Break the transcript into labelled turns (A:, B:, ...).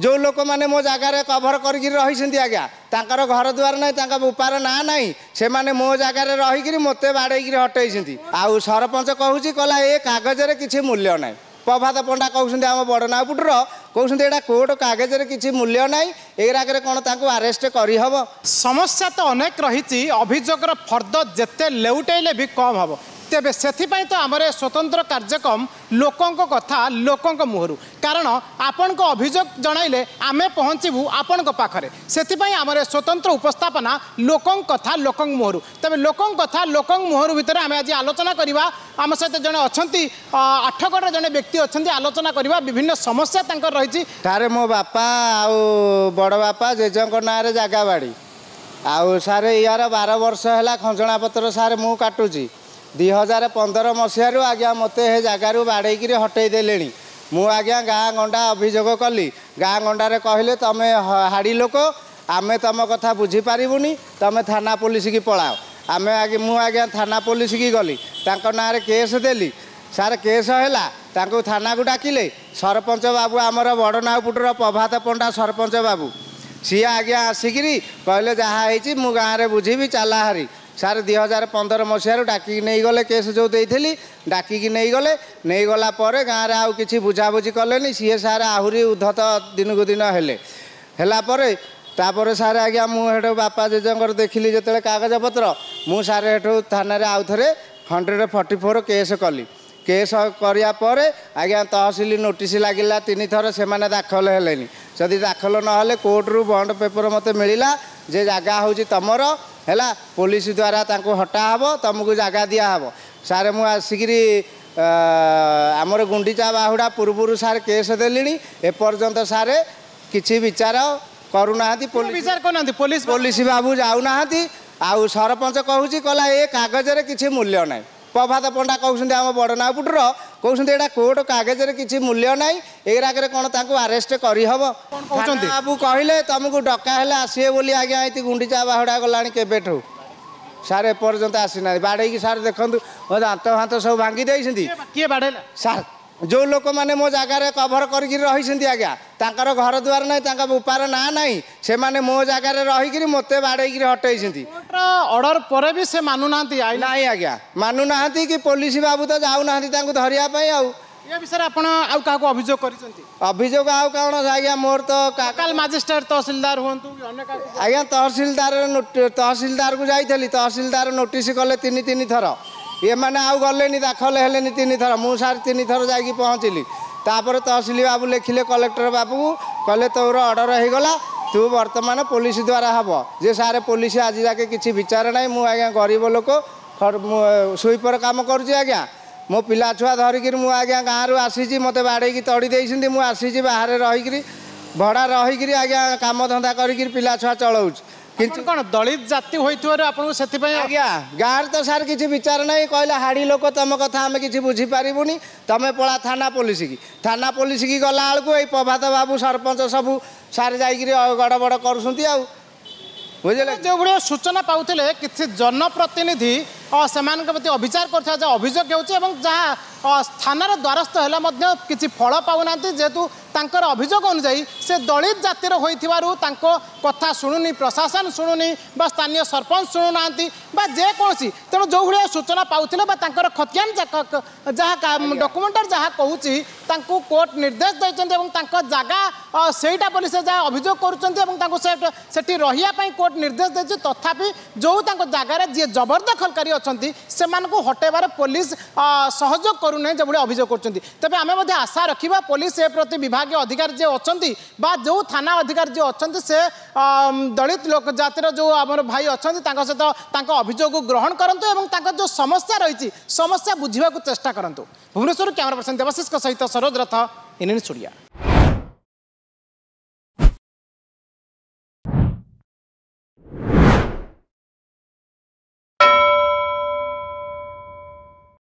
A: ଯେଉଁ ଲୋକମାନେ ମୋ ଜାଗାରେ କଭର କରିକିରି ରହିଛନ୍ତି ଆଜ୍ଞା ତାଙ୍କର ଘର ଦୁଆର ନାହିଁ ତାଙ୍କ ଉପାର ନାଁ ନାହିଁ ସେମାନେ ମୋ ଜାଗାରେ ରହିକିରି ମୋତେ ବାଡ଼େଇକିରି ହଟେଇଛନ୍ତି ଆଉ ସରପଞ୍ଚ କହୁଛି କହିଲା ଏ କାଗଜରେ କିଛି ମୂଲ୍ୟ ନାହିଁ ପ୍ରଭାତ ପଣ୍ଡା କହୁଛନ୍ତି ଆମ ବଡ଼ନାଗୁଟର କହୁଛନ୍ତି ଏଇଟା କୋର୍ଟ କାଗଜରେ କିଛି ମୂଲ୍ୟ ନାହିଁ ଏଗୁଡ଼ାକରେ କ'ଣ ତାଙ୍କୁ ଆରେଷ୍ଟ କରିହେବ
B: ସମସ୍ୟା ତ ଅନେକ ରହିଛି ଅଭିଯୋଗର ଫର୍ଦ୍ଦ ଯେତେ ଲେଉଟେଇଲେ ବି କମ୍ ହେବ ତେବେ ସେଥିପାଇଁ ତ ଆମର ଏ ସ୍ୱତନ୍ତ୍ର କାର୍ଯ୍ୟକ୍ରମ ଲୋକଙ୍କ କଥା ଲୋକଙ୍କ ମୁହଁରୁ କାରଣ ଆପଣଙ୍କ ଅଭିଯୋଗ ଜଣାଇଲେ ଆମେ ପହଞ୍ଚିବୁ ଆପଣଙ୍କ ପାଖରେ ସେଥିପାଇଁ ଆମର ଏ ସ୍ୱତନ୍ତ୍ର ଉପସ୍ଥାପନା ଲୋକଙ୍କ କଥା ଲୋକଙ୍କ ମୁହଁରୁ ତେବେ ଲୋକଙ୍କ କଥା ଲୋକଙ୍କ ମୁହଁରୁ ଭିତରେ ଆମେ ଆଜି ଆଲୋଚନା କରିବା ଆମ ସହିତ ଜଣେ ଅଛନ୍ତି ଆଠଗଡ଼ର ଜଣେ ବ୍ୟକ୍ତି ଅଛନ୍ତି ଆଲୋଚନା କରିବା ବିଭିନ୍ନ ସମସ୍ୟା ତାଙ୍କର ରହିଛି
A: ସାର୍ ମୋ ବାପା ଆଉ ବଡ଼ ବାପା ଜେଜେଙ୍କ ନାଁରେ ଜାଗା ବାଡ଼ି ଆଉ ସାର୍ ଏହାର ବାର ବର୍ଷ ହେଲା ଖଞ୍ଜଣା ପତ୍ର ସାର୍ ମୁଁ କାଟୁଛି ଦୁଇ ହଜାର ପନ୍ଦର ମସିହାରୁ ଆଜ୍ଞା ମୋତେ ସେ ଜାଗାରୁ ବାଡ଼େଇକିରି ହଟେଇ ଦେଲେଣି ମୁଁ ଆଜ୍ଞା ଗାଁ ଗଣ୍ଡା ଅଭିଯୋଗ କଲି ଗାଁ ଗଣ୍ଡାରେ କହିଲେ ତୁମେ ହାଡ଼ି ଲୋକ ଆମେ ତୁମ କଥା ବୁଝିପାରିବୁନି ତୁମେ ଥାନା ପୋଲିସକି ପଳାଅ ଆମେ ମୁଁ ଆଜ୍ଞା ଥାନା ପୋଲିସକି ଗଲି ତାଙ୍କ ନାଁରେ କେସ୍ ଦେଲି ସାର୍ କେସ୍ ହେଲା ତାଙ୍କୁ ଥାନାକୁ ଡାକିଲେ ସରପଞ୍ଚ ବାବୁ ଆମର ବଡ଼ନାଉପୁଟର ପ୍ରଭାତ ପଣ୍ଡା ସରପଞ୍ଚ ବାବୁ ସିଏ ଆଜ୍ଞା ଆସିକିରି କହିଲେ ଯାହା ହେଇଛି ମୁଁ ଗାଁରେ ବୁଝିବି ଚାଲାହାରି ସାର୍ ଦୁଇ ହଜାର ପନ୍ଦର ମସିହାରୁ ଡାକିକି ନେଇଗଲେ କେସ୍ ଯେଉଁ ଦେଇଥିଲି ଡାକିକି ନେଇଗଲେ ନେଇଗଲା ପରେ ଗାଁରେ ଆଉ କିଛି ବୁଝାବୁଝି କଲେନି ସିଏ ସାର୍ ଆହୁରି ଉଦ୍ଧତ ଦିନକୁ ଦିନ ହେଲେ ହେଲା ପରେ ତାପରେ ସାର୍ ଆଜ୍ଞା ମୁଁ ହେଠୁ ବାପା ଜେଜେଙ୍କର ଦେଖିଲି ଯେତେବେଳେ କାଗଜପତ୍ର ମୁଁ ସାର୍ ହେଠୁ ଥାନାରେ ଆଉ ଥରେ ହଣ୍ଡ୍ରେଡ଼ ଫର୍ଟି ଫୋର୍ କେସ୍ କଲି କେସ୍ କରିବା ପରେ ଆଜ୍ଞା ତହସିଲ ନୋଟିସ୍ ଲାଗିଲା ତିନିଥର ସେମାନେ ଦାଖଲ ହେଲେନି ଯଦି ଦାଖଲ ନହେଲେ କୋର୍ଟରୁ ବଣ୍ଡ ପେପର ମୋତେ ମିଳିଲା ଯେ ଜାଗା ହେଉଛି ତୁମର ହେଲା ପୋଲିସ ଦ୍ୱାରା ତାଙ୍କୁ ହଟା ହେବ ତୁମକୁ ଜାଗା ଦିଆହେବ ସାର୍ ମୁଁ ଆସିକିରି ଆମର ଗୁଣ୍ଡିଚା ବାହୁଡ଼ା ପୂର୍ବରୁ ସାର୍ କେସ୍ ଦେଲିଣି ଏପର୍ଯ୍ୟନ୍ତ ସାର୍ କିଛି ବିଚାର କରୁନାହାନ୍ତି
B: ବିଚାର କରୁନାହାନ୍ତି ପୋଲିସ
A: ପୋଲିସ ବାବୁ ଯାଉନାହାନ୍ତି ଆଉ ସରପଞ୍ଚ କହୁଛି କହିଲା ଏ କାଗଜରେ କିଛି ମୂଲ୍ୟ ନାହିଁ ପ୍ରଭାତ ପଣ୍ଡା କହୁଛନ୍ତି ଆମ ବଡ଼ନାପୁଟର କହୁଛନ୍ତି ଏଇଟା କୋର୍ଟ କାଗଜରେ କିଛି ମୂଲ୍ୟ ନାହିଁ ଏଇ ରାଗରେ କ'ଣ ତାଙ୍କୁ ଆରେଷ୍ଟ କରିହେବ ବାବୁ କହିଲେ ତୁମକୁ ଡକା ହେଲେ ଆସିବେ ବୋଲି ଆଜ୍ଞା ଏଠି ଗୁଣ୍ଡିଚା ବାହୁଡ଼ା ଗଲାଣି କେବେଠୁ ସାର୍ ଏପର୍ଯ୍ୟନ୍ତ ଆସିନାହାନ୍ତି ବାଡ଼େଇକି ସାର୍ ଦେଖନ୍ତୁ ମୋ ଦାନ୍ତ ଫାନ୍ତ ସବୁ ଭାଙ୍ଗି ଦେଇଛନ୍ତି
B: କିଏ ବାଡ଼େଇଲା
A: ସାର୍ ଯେଉଁ ଲୋକମାନେ ମୋ ଜାଗାରେ କଭର କରିକି ରହିଛନ୍ତି ଆଜ୍ଞା ତାଙ୍କର ଘର ଦୁଆର ନାହିଁ ତାଙ୍କ ଉପାର ନାଁ ନାହିଁ ସେମାନେ ମୋ ଜାଗାରେ ରହିକିରି ମୋତେ ବାଡ଼େଇକିରି ହଟେଇଛନ୍ତି
B: অর্ডর পরে বি সে মানু
A: না নাই আজ্ঞা মানু না কি পুলিশ বাবু তো যাও না তাঁকু
B: ধরিয়া পাই আউ এ বিষয়ে আপনার আউ
A: কাহু অভিযোগ করেছেন অভিযোগ আউ কারণ আজ্ঞা
B: মোর তো কাকাল ম্যাজিস্ট্রেট তহসিলদার হুঁতু আজ্ঞা
A: তহসিলদার তহসিলদার কু যাই তহসিলদার নোটিস কলে তিন তিন থর এমানে আউ গলেনি দাখল হলেনি তিন থর মু সার তিন থর যাই পৌঁছিলি তাপরে তহসিল বাবু লেখিলে কলেক্টর বাবু কলে তোর অর্ডর হয়ে গলা ତୁ ବର୍ତ୍ତମାନ ପୋଲିସ ଦ୍ୱାରା ହେବ ଯେ ସାର୍ ପୋଲିସ ଆଜି ଯାକେ କିଛି ବିଚାର ନାହିଁ ମୁଁ ଆଜ୍ଞା ଗରିବ ଲୋକ ସୁଇପର କାମ କରୁଛି ଆଜ୍ଞା ମୋ ପିଲା ଛୁଆ ଧରିକିରି ମୁଁ ଆଜ୍ଞା ଗାଁରୁ ଆସିଛି ମୋତେ ବାଡ଼େଇକି ତଡ଼ି ଦେଇଛନ୍ତି ମୁଁ ଆସିଛି ବାହାରେ ରହିକିରି ଭଡ଼ା ରହିକିରି ଆଜ୍ଞା କାମଧନ୍ଦା କରିକିରି ପିଲା ଛୁଆ ଚଳାଉଛି
B: কিন্তু কোন দলিত জাতি হইতবার
A: আপনার সেপাই আজ্ঞা গাঁর তো স্যার কিছু বিচার নাই কহিলা হাড়ি লোক তোম কথা আমি কিছু বুঝি পারিবুনি তুমি পড়া থানা পুলিশ কি থানা পুলিশ কি গলা বেড়ে এই প্রভাত বাবু সরপঞ্চ সবু স্যার
B: যাই গড়বড় করছেন আউ বুঝলে যেভাবে সূচনা পাওলে কিছু জনপ্রতিনিধি সেমান প্রতি অবিচার করছে যা অভিযোগ হচ্ছে এবং যা থানার দ্বারস্থ হলে কিছু ফল পাও না যেহেতু তাঁর অভিযোগ অনুযায়ী সে দলিত জাতির হয়ে তাঁর কথা শুণুনি প্রশাসন শুণুনি বা স্থানীয় সরপঞ্চ শুণু না বা যেকোনসি তেমন যেভাবে সূচনা পাওলে বা তাঁর খতিয়ান যা ডকুমেন্টার যা কুচি তাঁর কোর্ট নির্দেশ দিয়েছেন এবং তাঁর জায়গা সেইটা বলে সে যা অভিযোগ করছেন এবং তাঁর সেটি রহিয়া কোর্ট নির্দেশ দিয়েছে তথাপি যে তাঁর জায়গার যে জবরদখলকারী অনেক সে হটাইবার পুলিশ সহযোগ করু କରୁନାହିଁ যেভাবে অভিযোগ করছেন তবে আমি মধ্যে আশা রাখবা পুলিশ এ প্রতি বিভাগীয় অধিকার যে অনেক বা যে থানা অধিকার যে অনেক সে দলিত লোক জাতির যে আমার ভাই অনেক তাঁর সহ তাঁর অভিযোগ গ্রহণ করতু এবং তাঁর যে সমস্যা রয়েছে সমস্যা বুঝবাক চেষ্টা করতু ভুবনেশ্বর ক্যামেরা পর্সন দেবাশিষ সহ সরোজ রথ ইন্ডিয়ান স্টুডিয়া